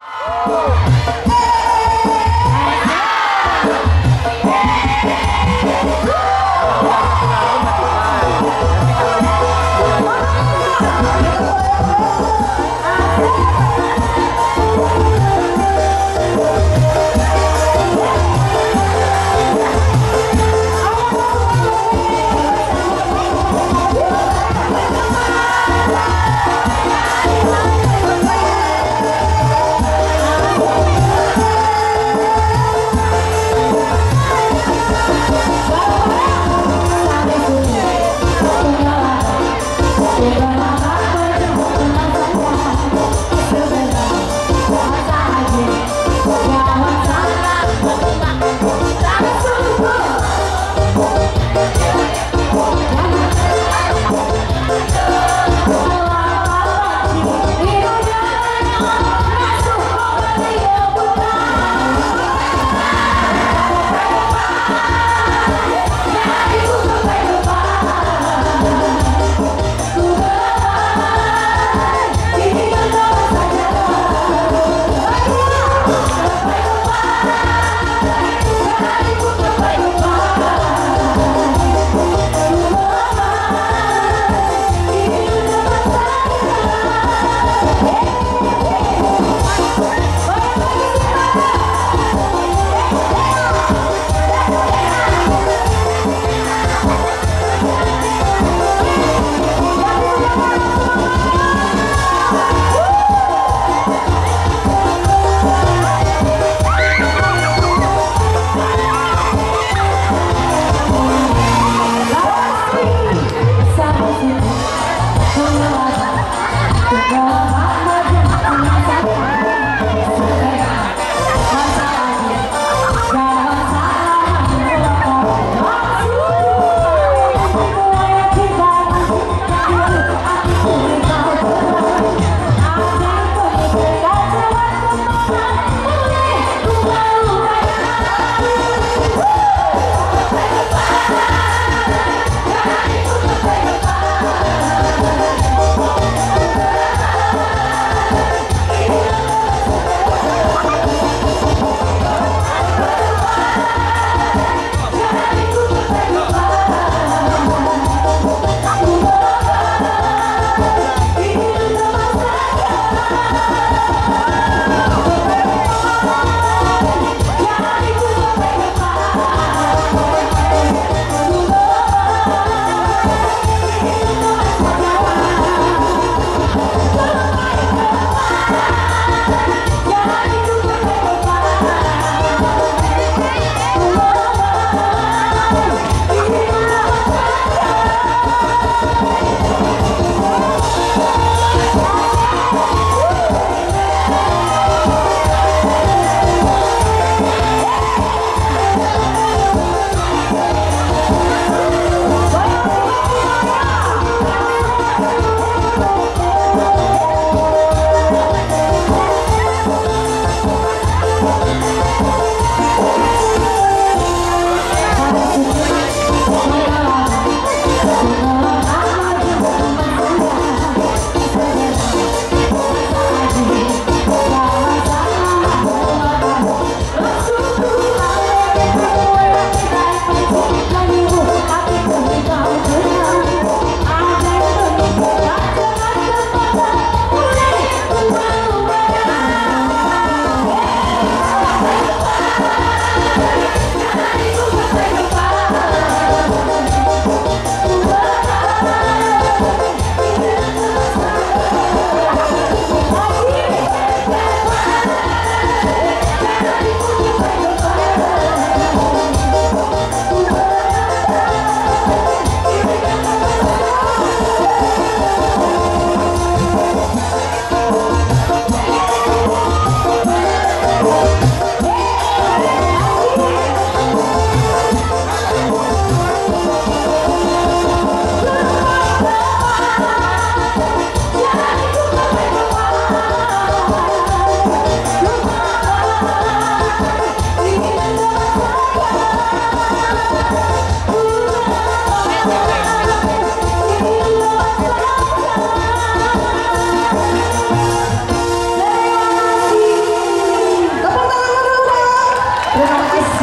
Thank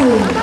two.